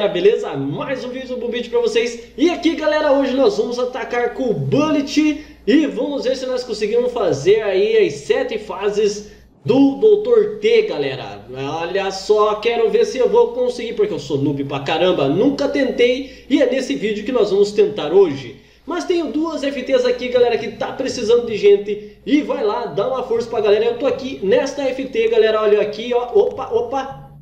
galera, beleza? Mais um vídeo do Bullet pra vocês. E aqui, galera, hoje nós vamos atacar com o Bullet e vamos ver se nós conseguimos fazer aí as sete fases do Dr. T, galera. Olha só, quero ver se eu vou conseguir, porque eu sou noob pra caramba, nunca tentei e é nesse vídeo que nós vamos tentar hoje. Mas tenho duas FTs aqui, galera, que tá precisando de gente e vai lá, dá uma força pra galera. Eu tô aqui nesta FT, galera, olha aqui, ó, opa, opa,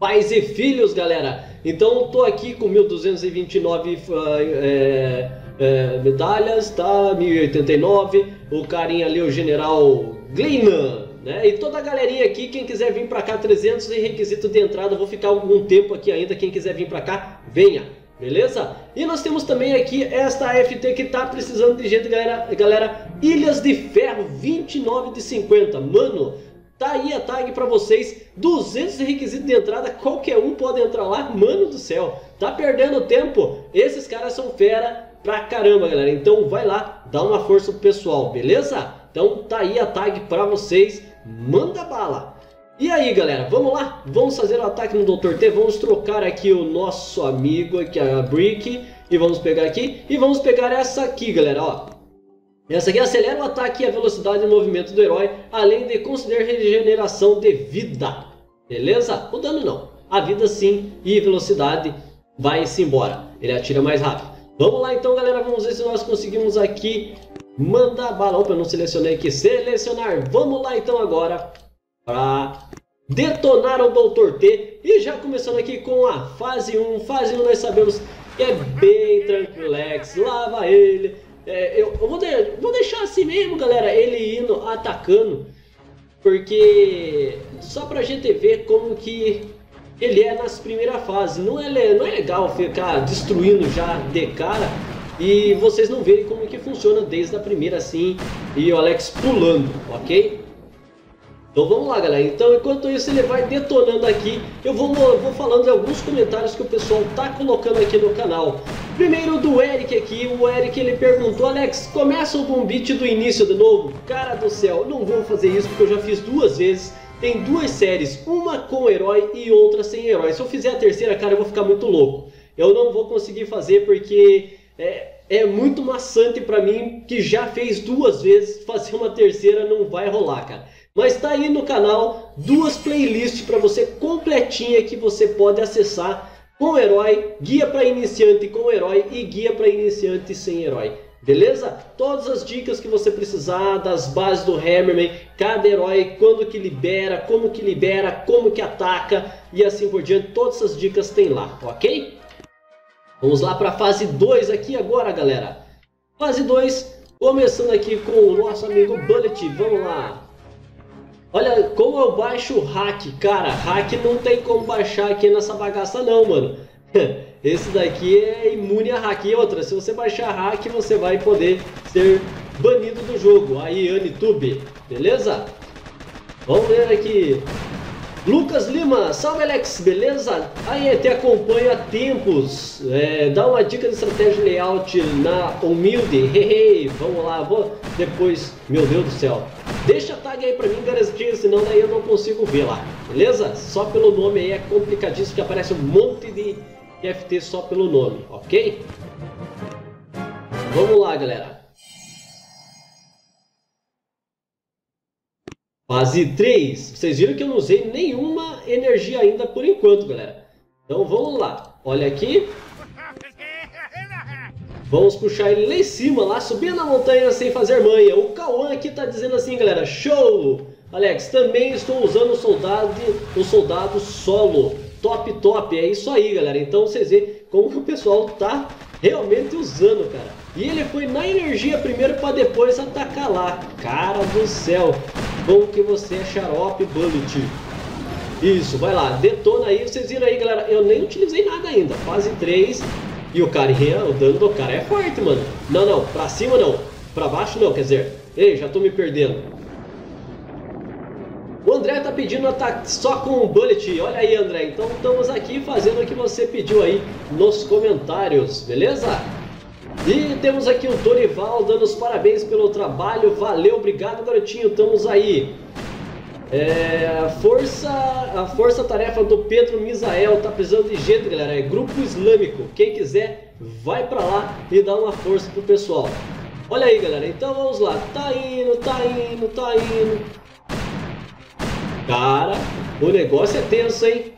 pais e filhos, galera. Então estou aqui com 1229 é, é, medalhas, tá? 1089. O carinha ali, o general Gleiman, né? E toda a galerinha aqui, quem quiser vir para cá, 300 e requisito de entrada. Vou ficar algum tempo aqui ainda. Quem quiser vir para cá, venha. Beleza? E nós temos também aqui esta FT que tá precisando de gente, galera. Galera, Ilhas de Ferro, 29 de 50. Mano, Tá aí a tag para vocês, 200 requisitos de entrada, qualquer um pode entrar lá, mano do céu. Tá perdendo tempo? Esses caras são fera pra caramba, galera. Então vai lá, dá uma força pro pessoal, beleza? Então tá aí a tag para vocês, manda bala. E aí, galera, vamos lá? Vamos fazer o ataque no Dr. T, vamos trocar aqui o nosso amigo aqui, a Brick, e vamos pegar aqui, e vamos pegar essa aqui, galera, ó. Essa aqui acelera o ataque e a velocidade de movimento do herói, além de conceder regeneração de vida. Beleza? O dano não. A vida sim e velocidade vai-se embora. Ele atira mais rápido. Vamos lá então, galera. Vamos ver se nós conseguimos aqui mandar bala. Opa, eu não selecionei aqui. Selecionar. Vamos lá então agora para detonar o Dr. T. E já começando aqui com a fase 1. Fase 1 nós sabemos que é bem tranquilex. Lava ele é, eu, eu vou, de, vou deixar assim mesmo, galera, ele indo atacando, porque só pra gente ver como que ele é nas primeiras fases. Não é, não é legal ficar destruindo já de cara e vocês não verem como que funciona desde a primeira assim e o Alex pulando, ok? Então vamos lá, galera. Então, enquanto isso ele vai detonando aqui, eu vou, vou falando de alguns comentários que o pessoal tá colocando aqui no canal. Primeiro do Eric aqui, o Eric ele perguntou, Alex, começa o bombite do início de novo? Cara do céu, não vou fazer isso porque eu já fiz duas vezes. Tem duas séries, uma com herói e outra sem herói. Se eu fizer a terceira, cara, eu vou ficar muito louco. Eu não vou conseguir fazer porque é, é muito maçante para mim que já fez duas vezes, fazer uma terceira não vai rolar, cara. Mas está aí no canal duas playlists para você completinha que você pode acessar com herói, guia para iniciante com herói e guia para iniciante sem herói. Beleza? Todas as dicas que você precisar das bases do Hammerman, cada herói, quando que libera, como que libera, como que ataca e assim por diante, todas essas dicas tem lá, ok? Vamos lá para a fase 2 aqui agora, galera. Fase 2, começando aqui com o nosso amigo Bullet, vamos lá. Olha como eu baixo o hack. Cara, hack não tem como baixar aqui nessa bagaça não, mano. Esse daqui é imune a hack. E outra, se você baixar hack, você vai poder ser banido do jogo. Aí, Anitube, beleza? Vamos ver aqui. Lucas Lima, salve Alex, beleza? Aí te acompanha tempos, é, dá uma dica de estratégia de layout na humilde, hehe, vamos lá, vou depois, meu Deus do céu. Deixa a tag aí pra mim garantir, senão daí eu não consigo ver lá, beleza? Só pelo nome aí é complicadíssimo que aparece um monte de FT só pelo nome, ok? Vamos lá galera. Fase 3. Vocês viram que eu não usei nenhuma energia ainda por enquanto, galera. Então vamos lá. Olha aqui. Vamos puxar ele lá em cima, lá subindo a montanha sem fazer manha. O Cauã aqui tá dizendo assim, galera. Show! Alex, também estou usando o soldado, o soldado solo. Top, top. É isso aí, galera. Então vocês veem como o pessoal tá realmente usando, cara. E ele foi na energia primeiro para depois atacar lá. Cara do céu. Como que você é xarope, Bullet. Isso, vai lá, detona aí. Vocês viram aí, galera, eu nem utilizei nada ainda. Fase 3. E o carinha, o dano do cara é forte, mano. Não, não, pra cima não. Pra baixo não, quer dizer. Ei, já tô me perdendo. O André tá pedindo ataque só com o Bullet. Olha aí, André. Então estamos aqui fazendo o que você pediu aí nos comentários, beleza? E temos aqui o Dorival dando os parabéns pelo trabalho. Valeu, obrigado, garotinho. Estamos aí. É, a força a força tarefa do Pedro Misael tá precisando de jeito, galera. É grupo islâmico. Quem quiser, vai para lá e dá uma força pro pessoal. Olha aí, galera. Então vamos lá. Tá indo, tá indo, tá indo. Cara, o negócio é tenso, hein?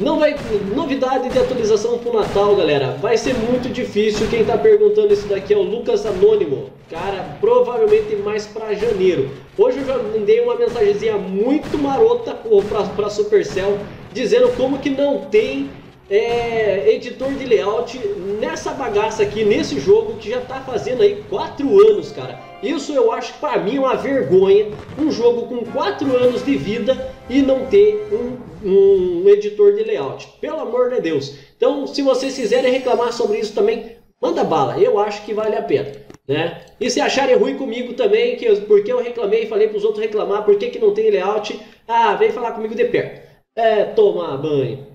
Não vai. Novidade de atualização pro Natal, galera. Vai ser muito difícil. Quem tá perguntando isso daqui é o Lucas Anônimo. Cara, provavelmente mais para janeiro. Hoje eu já mandei uma mensagenzinha muito marota pra, pra Supercell dizendo como que não tem é, editor de layout nessa bagaça aqui, nesse jogo que já tá fazendo aí 4 anos, cara. Isso eu acho que para mim é uma vergonha, um jogo com 4 anos de vida e não ter um, um editor de layout. Pelo amor de Deus. Então, se vocês quiserem reclamar sobre isso também, manda bala, eu acho que vale a pena. Né? E se acharem ruim comigo também, que eu, porque eu reclamei e falei para os outros reclamar, por que, que não tem layout, ah, vem falar comigo de perto. É, tomar banho.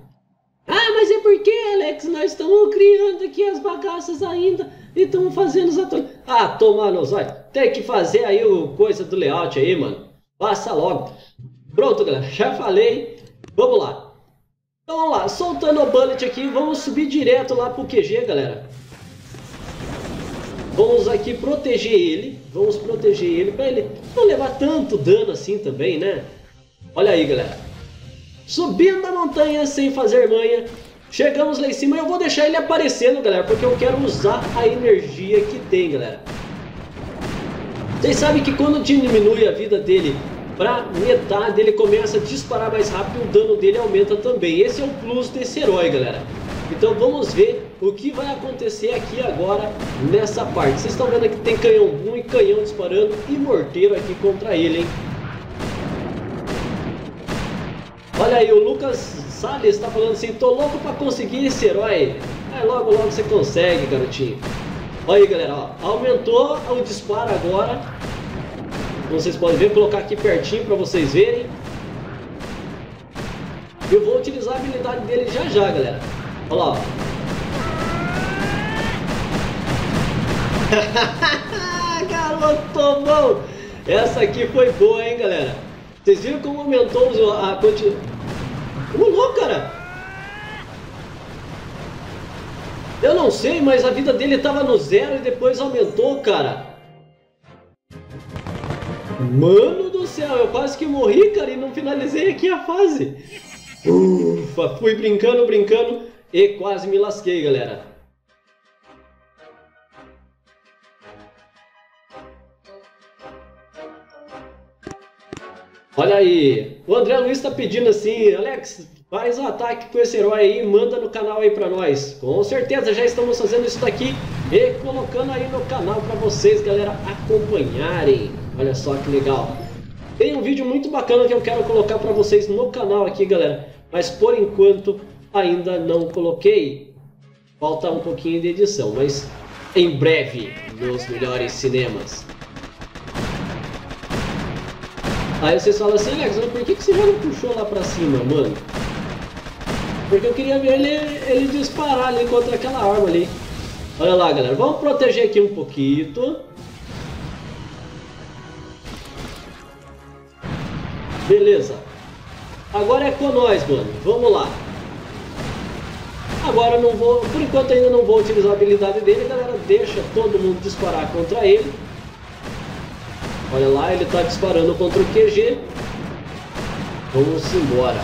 Ah, mas é porque, Alex, nós estamos criando aqui as bagaças ainda e estamos fazendo os atores. Ah, toma nos olhos. Tem que fazer aí o coisa do layout aí, mano. Passa logo. Pronto, galera. Já falei. Vamos lá. Então vamos lá. Soltando o bullet aqui, vamos subir direto lá pro QG, galera. Vamos aqui proteger ele. Vamos proteger ele para ele não levar tanto dano assim também, né? Olha aí, galera subindo a montanha sem fazer manha. Chegamos lá em cima e eu vou deixar ele aparecendo, galera, porque eu quero usar a energia que tem, galera. Vocês sabem que quando diminui a vida dele para metade, ele começa a disparar mais rápido e o dano dele aumenta também. Esse é o plus desse herói, galera. Então vamos ver o que vai acontecer aqui agora nessa parte. Vocês estão vendo que tem canhão boom e canhão disparando e morteiro aqui contra ele, hein? Olha aí, o Lucas Salles está falando assim, tô louco para conseguir esse herói. É, logo, logo você consegue, garotinho. Olha aí, galera, ó, aumentou o disparo agora. Como vocês podem ver, vou colocar aqui pertinho para vocês verem. Eu vou utilizar a habilidade dele já já, galera. Olha lá. Garoto bom! Essa aqui foi boa, hein, galera? Vocês viram como aumentou a quantidade... Como louco, cara! Eu não sei, mas a vida dele tava no zero e depois aumentou, cara. Mano do céu, eu quase que morri, cara, e não finalizei aqui a fase. Ufa, fui brincando, brincando e quase me lasquei, galera. Olha aí, o André Luiz está pedindo assim, Alex, faz um ataque com esse herói aí, manda no canal aí para nós. Com certeza já estamos fazendo isso daqui e colocando aí no canal para vocês, galera, acompanharem. Olha só que legal. Tem um vídeo muito bacana que eu quero colocar para vocês no canal aqui, galera, mas por enquanto ainda não coloquei. Falta um pouquinho de edição, mas em breve nos melhores cinemas. Aí vocês falam assim, Alex, por que, que você já não puxou lá pra cima, mano? Porque eu queria ver ele, ele disparar ali contra aquela arma ali. Olha lá, galera. Vamos proteger aqui um pouquinho. Beleza. Agora é com nós, mano. Vamos lá. Agora não vou... Por enquanto ainda não vou utilizar a habilidade dele, galera. Deixa todo mundo disparar contra ele. Olha lá, ele está disparando contra o QG. Vamos embora.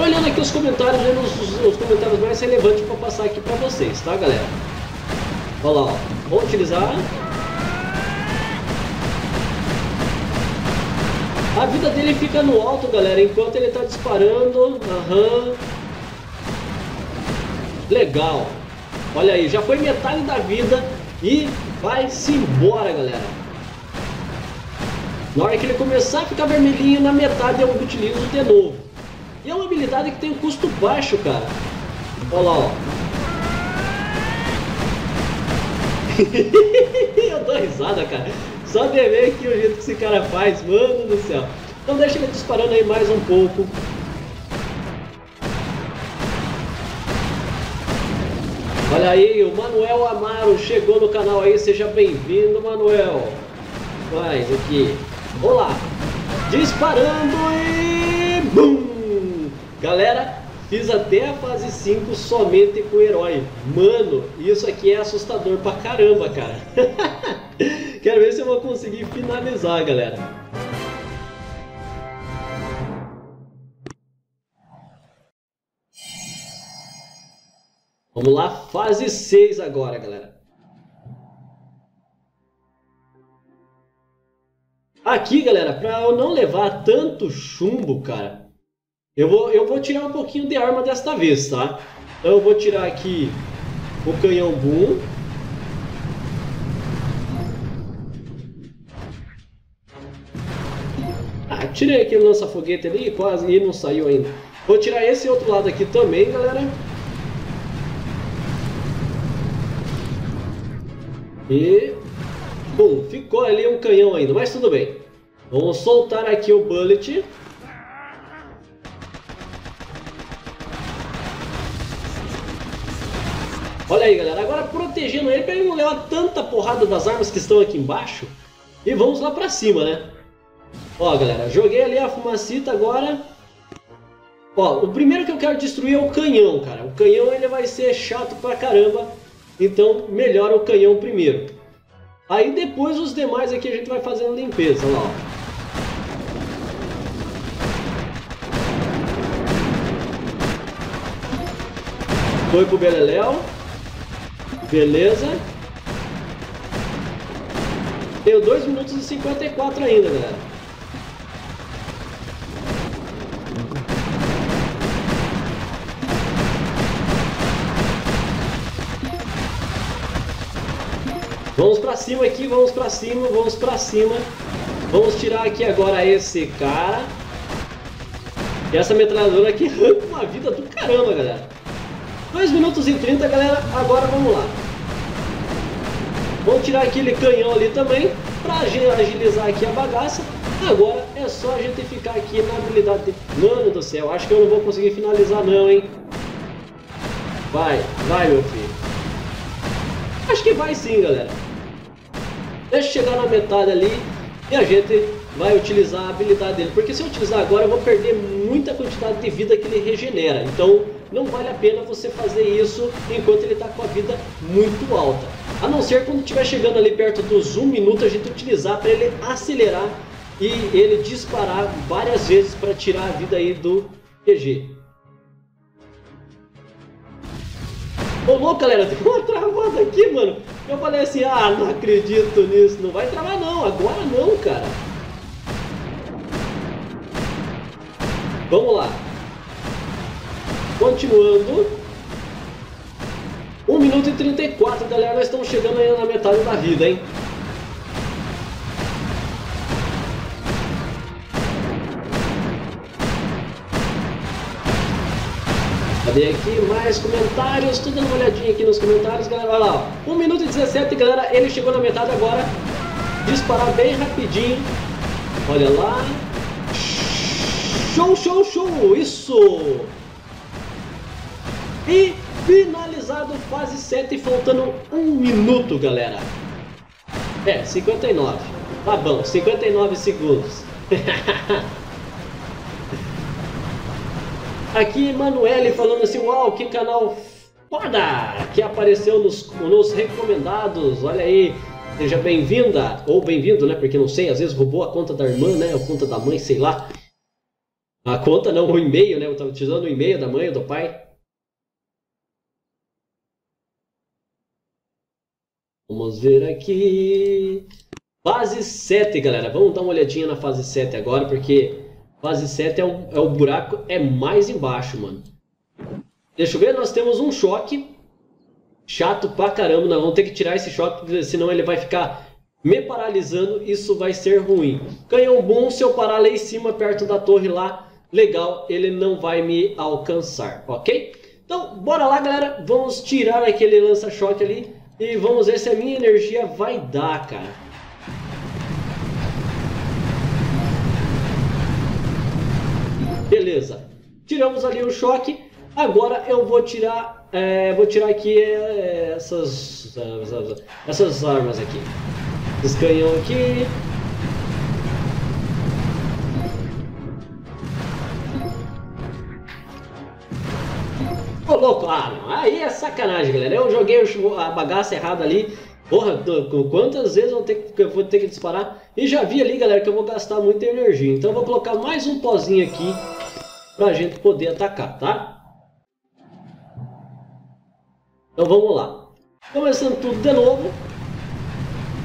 Olhando aqui os comentários, os, os comentários mais relevantes para passar aqui para vocês, tá galera? Olha lá, vou utilizar. A vida dele fica no alto, galera, enquanto ele está disparando. Aham. Legal. Olha aí, já foi metade da vida e vai-se embora, galera. Na hora que ele começar a ficar vermelhinho na metade eu utilizo de novo. E é uma habilidade que tem um custo baixo, cara. Olha lá, ó. eu dou risada, cara. Só de ver aqui o jeito que esse cara faz, mano do céu. Então deixa ele disparando aí mais um pouco. Olha aí, o Manuel Amaro chegou no canal aí, seja bem-vindo, Manuel. Mas aqui, olá, disparando e bum! Galera, fiz até a fase 5 somente com o herói. Mano, isso aqui é assustador pra caramba, cara. Quero ver se eu vou conseguir finalizar, galera. Vamos lá, fase 6 agora, galera. Aqui, galera, para eu não levar tanto chumbo, cara, eu vou, eu vou tirar um pouquinho de arma desta vez, tá? Então eu vou tirar aqui o canhão boom. Ah, tirei aquele lança-foguete ali, quase, e não saiu ainda. Vou tirar esse outro lado aqui também, galera. E... Bom, ficou ali um canhão ainda, mas tudo bem. Vamos soltar aqui o bullet. Olha aí, galera. Agora protegendo ele para ele não levar tanta porrada das armas que estão aqui embaixo. E vamos lá para cima, né? Ó, galera. Joguei ali a fumacita agora. Ó, o primeiro que eu quero destruir é o canhão, cara. O canhão ele vai ser chato pra caramba. Então, melhora o canhão primeiro. Aí depois os demais aqui a gente vai fazendo limpeza, lá, ó. Foi pro Beleléu. Beleza. Tenho 2 minutos e 54 ainda, galera. Vamos pra cima aqui, vamos pra cima, vamos pra cima. Vamos tirar aqui agora esse cara. E essa metralhadora aqui arranca uma vida do caramba, galera. 2 minutos e 30, galera. Agora vamos lá. Vamos tirar aquele canhão ali também. Pra agilizar aqui a bagaça. Agora é só a gente ficar aqui na habilidade de... Mano do céu, acho que eu não vou conseguir finalizar não, hein. Vai, vai meu filho. Acho que vai sim, galera. Deixa chegar na metade ali e a gente vai utilizar a habilidade dele. Porque se eu utilizar agora eu vou perder muita quantidade de vida que ele regenera. Então não vale a pena você fazer isso enquanto ele está com a vida muito alta. A não ser quando estiver chegando ali perto dos 1 minuto a gente utilizar para ele acelerar e ele disparar várias vezes para tirar a vida aí do PG. Ô louco, galera, tem uma travada aqui, mano. Eu falei assim, ah, não acredito nisso. Não vai travar não, agora não, cara. Vamos lá. Continuando. 1 minuto e 34, galera. Nós estamos chegando aí na metade da vida, hein? Cadê aqui mais comentários? Estou dando uma olhadinha aqui nos comentários, galera. Olha lá, 1 minuto e 17, galera. Ele chegou na metade agora. Disparar bem rapidinho. Olha lá. Show, show, show! Isso! E finalizado fase 7, faltando um minuto, galera. É, 59. Tá bom, 59 segundos. Aqui, Emanuele falando assim, uau, que canal foda! Que apareceu nos, nos recomendados, olha aí. Seja bem-vinda, ou bem-vindo, né? Porque não sei, às vezes roubou a conta da irmã, né? A conta da mãe, sei lá. A conta não, o e-mail, né? Eu tava utilizando o e-mail da mãe ou do pai. Vamos ver aqui. Fase 7, galera. Vamos dar uma olhadinha na fase 7 agora, porque Fase 7 é o, é o buraco é mais embaixo, mano. Deixa eu ver, nós temos um choque. Chato pra caramba, nós vamos ter que tirar esse choque, senão ele vai ficar me paralisando, isso vai ser ruim. Canhão bom, se eu parar lá em cima, perto da torre lá, legal, ele não vai me alcançar, ok? Então, bora lá, galera, vamos tirar aquele lança-choque ali e vamos ver se a minha energia vai dar, cara. Beleza. Tiramos ali o choque. Agora eu vou tirar é, vou tirar aqui é, essas, essas armas aqui. Esse canhão aqui. Ô louco, não, aí é sacanagem galera, eu joguei a bagaça errada ali Porra, quantas vezes eu vou, ter, eu vou ter que disparar? E já vi ali, galera, que eu vou gastar muita energia. Então eu vou colocar mais um pozinho aqui pra gente poder atacar, tá? Então vamos lá. Começando tudo de novo.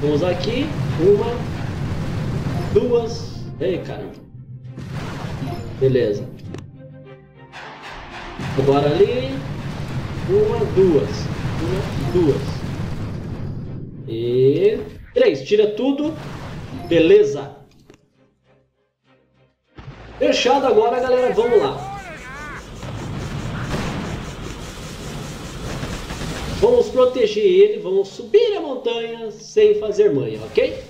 Vamos aqui. Uma, duas. Ei, caramba. Beleza. Agora ali. Uma, duas. Uma, duas. E... Três. Tira tudo. Beleza. Fechado agora, galera. Vamos lá. Vamos proteger ele. Vamos subir a montanha sem fazer manha, ok?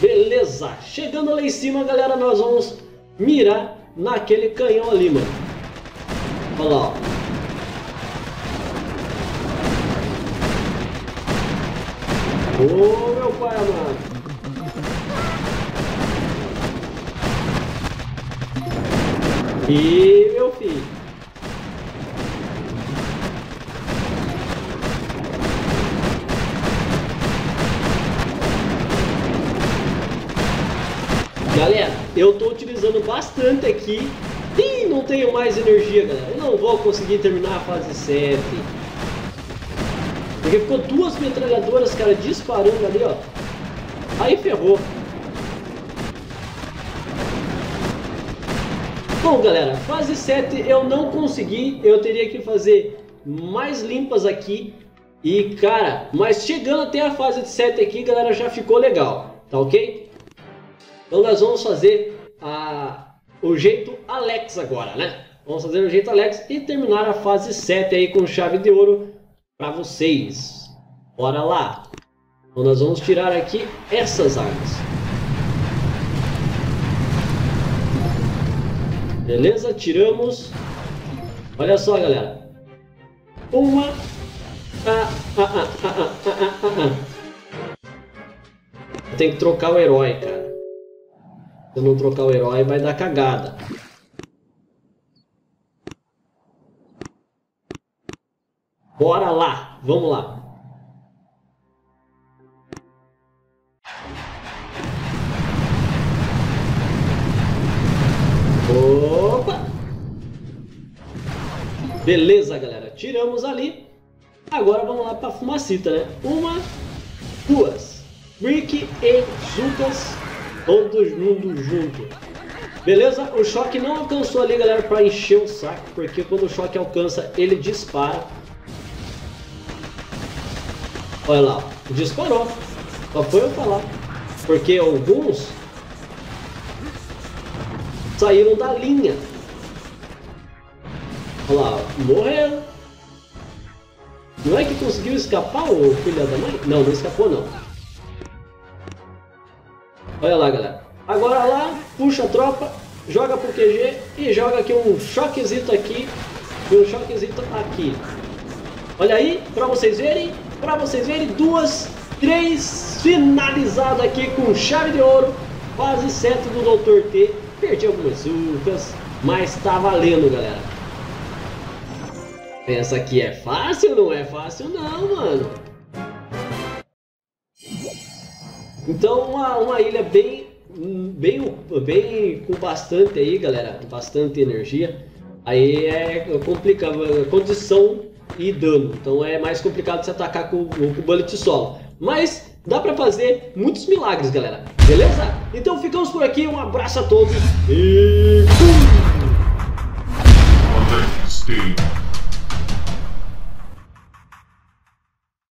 Beleza. Chegando lá em cima, galera, nós vamos mirar naquele canhão ali, mano. Olha lá, ó. Ô oh, meu pai amado! E meu filho! Galera, eu estou utilizando bastante aqui e não tenho mais energia, galera. Eu não vou conseguir terminar a fase 7. Porque ficou duas metralhadoras, cara, disparando ali, ó. Aí ferrou. Bom, galera, fase 7 eu não consegui. Eu teria que fazer mais limpas aqui. E, cara, mas chegando até a fase 7 aqui, galera, já ficou legal. Tá ok? Então nós vamos fazer a, o jeito Alex agora, né? Vamos fazer o jeito Alex e terminar a fase 7 aí com chave de ouro para vocês. Bora lá. Então nós vamos tirar aqui essas armas. Beleza? Tiramos. Olha só, galera. Uma. Ah, ah, ah, Tem que trocar o herói, cara. Eu não trocar o herói, vai dar cagada. Bora lá, vamos lá. Opa! Beleza, galera. Tiramos ali. Agora vamos lá para a fumacita, né? Uma, duas. Brick e Zucas, todos juntos junto. Beleza? O choque não alcançou ali, galera, para encher o saco, porque quando o choque alcança, ele dispara. Olha lá, disparou. Só foi eu falar. Porque alguns saíram da linha. Olha lá, morreram. Não é que conseguiu escapar o filho da mãe? Não, não escapou não. Olha lá, galera. Agora lá, puxa a tropa, joga pro QG e joga aqui um choquezito aqui e um choquezito aqui. Olha aí, pra vocês verem, para vocês verem, duas, três, finalizado aqui com chave de ouro, fase 7 do Dr. T. Perdi algumas surtas, mas tá valendo, galera. Pensa que é fácil? Não é fácil não, mano. Então, uma, uma ilha bem, bem, bem com bastante aí, galera, bastante energia. Aí é complicado, condição e dano. Então é mais complicado se atacar com, com o bullet solo. Mas dá pra fazer muitos milagres, galera. Beleza? Então ficamos por aqui. Um abraço a todos e...